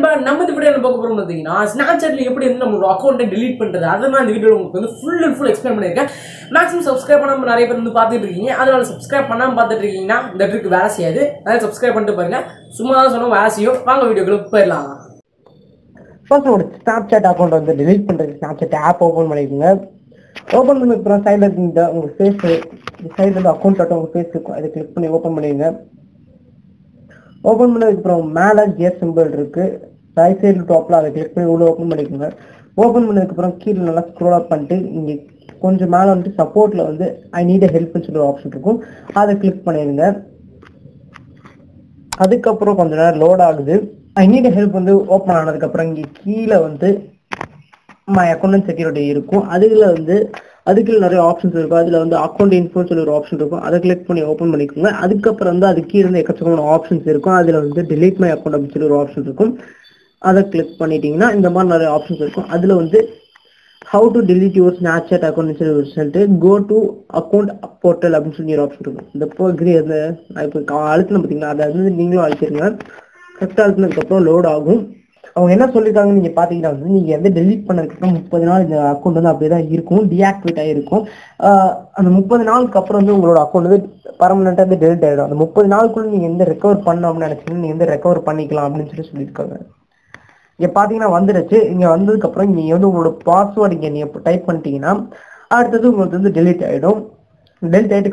நண்பா நம்ம இந்த வீடியோ என்ன பார்க்க போறோம் பார்த்தீங்கன்னா ஸ்னாப் எப்படி வந்து நம்மளோட அக்கௌண்ட்டை டிலீட் பண்றது அதை நான் இந்த வீடியோ உங்களுக்கு வந்து ஃபுல் அண்ட் ஃபுல் எக்ஸ்பிளைன் பண்ணியிருக்கேன். மேக்ஸிமம் சப்ஸ்கிரைப் பண்ணாம நிறைய பேர் வந்து பார்த்துட்டு இருக்கீங்க. அதனால சப்ஸ்கிரைப் பண்ணாம பார்த்துட்டு இருக்கீங்கன்னா இந்த ட்ரிக் வேலை செய்யாது. அதனால் சப்ஸ்கிரைப் பண்ணிட்டு பாருங்க. சும்மா தான் சொன்னோம் வேலை செய்யும். வாங்க வீடியோக்குள்ள போயிடலாம். ஃபர்ஸ்ட் உங்களோட ஸ்னாப்சாட் அக்கௌண்ட் வந்து டிலீட் பண்ணுறதுக்கு ஸ்னாப்சாட் ஆப் ஓப்பன் பண்ணிக்கோங்க. ஓப்பன் பண்ணதுக்கு அப்புறம் சைடில் இருந்த உங்கள் ஃபேஸ் சைடில் இருந்து அக்கௌண்ட் ஆட்டம் உங்கள் ஃபேஸ் இருக்கும் அதை கிளிக் பண்ணி ஓப்பன் பண்ணிடுங்க ஓப்பன் பண்ணதுக்கு அப்புறம் மேலே கேஸ் சிம்பிள் இருக்குது ரைட் சைடு டாப்பில் அதை கிளிக் பண்ணி உள்ள ஓப்பன் பண்ணிக்கோங்க. ஓப்பன் பண்ணதுக்கு அப்புறம் கீழே நல்லா ஸ்க்ரோல் அப் பண்ணிட்டு இங்கே கொஞ்சம் மேலே வந்துட்டு சப்போர்ட்டில் வந்து ஐ நீட் ஹெல்ப்னு சொல்லி ஒரு ஆப்ஷன் இருக்கும். அதை கிளிக் பண்ணிடுங்க. அதுக்கப்புறம் கொஞ்ச நேரம் லோட் ஆகுது. ஐ நீட் ஹெல்ப் வந்து ஓப்பன் ஆனதுக்கப்புறம் இங்கே கீழே வந்து மை அக்கௌண்ட் செக்யூரிட்டி இருக்கும். அதுல வந்து அதுக்குள்ள நிறைய ஆப்ஷன்ஸ் இருக்கும். அதுல வந்து அக்கௌண்ட் இன்ஃபோன்னு சொல்லி ஒரு ஆப்ஷன் இருக்கும். அதை கிளிக் பண்ணி ஓப்பன் பண்ணிக்கோங்க. அதுக்கப்புறம் வந்து அது கீழே இருந்து எக்கச்சக்கமான ஆப்ஷன்ஸ் இருக்கும். அதுல வந்து டிலீட் மை அக்கௌண்ட் அப்படின்னு சொல்லி ஒரு ஆப்ஷன் இருக்கும். அதை கிளிக் பண்ணிட்டீங்கன்னா இந்த மாதிரி நிறைய ஆப்ஷன்ஸ் இருக்கும். அதில் வந்து how to delete your Snapchat அக்கௌண்ட்னு சொல்லி ஒரு சொல்லிட்டு கோ டு அக்கௌண்ட் போர்ட்டல் அப்படின்னு சொல்லி ஒரு ஆப்ஷன் இருக்கும். இந்த இப்போ கிரி அந்த இப்போ அழுத்தின பார்த்தீங்கன்னா அதை வந்து நீங்களும் அழுத்திருங்க. கரெக்டாக அழுத்தினதுக்கப்புறம் லோட் ஆகும். அவங்க என்ன சொல்லியிருக்காங்க நீங்கள் பார்த்தீங்கன்னா வந்து நீங்கள் வந்து டெலிட் பண்ணதுக்கப்புறம் முப்பது நாள் இந்த அக்கௌண்ட் வந்து அப்படியே தான் இருக்கும். டிஆக்டிவேட் ஆகிருக்கும் அந்த முப்பது நாளுக்கு அப்புறம் வந்து உங்களோட அக்கௌண்ட் வந்து பர்மனெண்ட்டாக வந்து டெலிட் ஆகிடும் அந்த முப்பது நாளுக்குள்ளே நீங்கள் எந்த ரெக்கவர் பண்ணணும்னு நினைச்சீங்கன்னா நீங்கள் வந்து ரெக்கவர் பண்ணிக்கலாம் அப்படின்னு சொல்லி சொல்லியிருக்காங்க. இங்கே பார்த்தீங்கன்னா வந்துருச்சு. இங்கே வந்ததுக்கப்புறம் நீங்கள் வந்து உங்களோட பாஸ்வேர்டு இங்கே நீங்கள் டைப் பண்ணிட்டீங்கன்னா அடுத்தது உங்களுக்கு வந்து டெலிட் ஆகிடும் டெலிட் ஆகிட்டு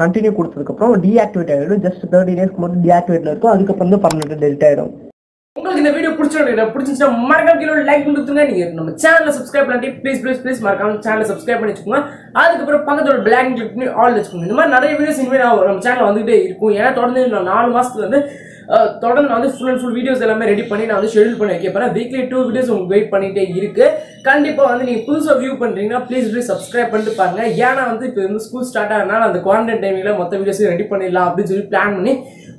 கண்டினியூ கொடுத்ததுக்கப்புறம் டீஆக்டிவேட் ஆகிடும் ஜஸ்ட் தேர்ட்டி டேஸ்க்கு மட்டும் டீஆக்டிவேட்ல இருக்கும். அதுக்கப்புறம் வந்து பர்மனெண்ட் டெலிட் ஆகிடும் உங்களுக்கு இந்த வீடியோ பிடிச்சிருந்தா பிடிச்சிருந்தா மறக்காம கீழே லைக் கொடுத்துருங்க. நீங்க நம்ம சேனலை சப்ஸ்கிரைப் பண்ணி ப்ளீஸ் ப்ளீஸ் ப்ளீஸ் மறக்காம சேனலை சப்ஸ்கிரைப் பண்ணி வச்சுக்கோங்க. அதுக்கப்புறம் பக்கத்தோட பிளாக் கிளிக் பண்ணி ஆல் வச்சுக்கோங்க. இந்த மாதிரி நிறைய வீடியோஸ் இனிமேல் நம்ம சேனல் வந்துகிட்டே இருக்கும். ஏன்னா தொடர்ந்து நான் நாலு மாசத்துல வந்து தொடர்ந்து வந்து ஃபுல் அண்ட் ஃபுல் வீடியோஸ் எல்லாமே ரெடி பண்ணி நான் வந்து ஷெடியூல் பண்ணி வைக்கப்பறேன் வீக்லி டூ வீடியோஸ் உங்களுக்கு வெயிட் பண்ணிகிட்டே இருக்கு. கண்டிப்பாக வந்து நீங்கள் புதுசாக வியூ பண்ணுறீங்கன்னா ப்ளீஸ் ப்ளீஸ் சப்ஸ்கிரைப் பண்ணிட்டு பாருங்க. ஏன்னா வந்து இப்போ வந்து ஸ்கூல் ஸ்டார்ட் ஆனால் அந்த குவாரண்டைன் டைமில் மொத்த வீடியோஸையும் ரெடி பண்ணிடலாம் அப்படின்னு சொல்லி பிளான் பண்ணி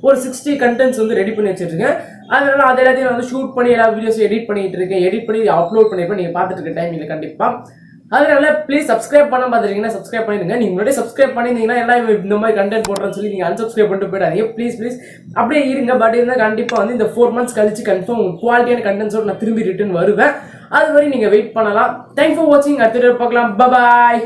ஒரு சிக்ஸ்டி கண்டென்ட்ஸ் வந்து ரெடி பண்ணி வச்சிருக்கேன். அதனால அது எல்லாத்தையும் வந்து ஷூட் பண்ணி எல்லா வீடியோஸும் எடிட் பண்ணிகிட்டு இருக்கேன். எடிட் பண்ணி அப்லோட் பண்ணியிருப்பேன் நீங்கள் பார்த்துட்டு இருக்க டைமில் கண்டிப்பாக அதனால ப்ளீஸ் சப்ஸ்கிரைப் பண்ண பார்த்துருக்கீங்கன்னா சப்ஸ்கிரைப் பண்ணிடுங்க. நீங்கள் முன்னாடி சப்ஸ்கிரைப் பண்ணியிருந்தீங்கன்னா எல்லாம் இந்த மாதிரி கண்டென்ட் போடுறேன்னு சொல்லி நீங்கள் அன்சப்ஸ்கிரைப் பண்ணிட்டு போயிடாதீங்க. ப்ளீஸ் ப்ளீஸ் அப்படியே இருங்க. பட் இருந்தால் கண்டிப்பாக வந்து இந்த ஃபோர் மந்த்ஸ் கழிச்சு கன்ஃபார்ம் குவாலிட்டியான கண்டென்ட்ஸோட நான் திரும்பி ரிட்டர்ன் வருவேன். அது வரை நீங்கள் வெயிட் பண்ணலாம். தேங்க்ஸ் ஃபார் வாட்சிங் அடுத்த பார்க்கலாம். பாய்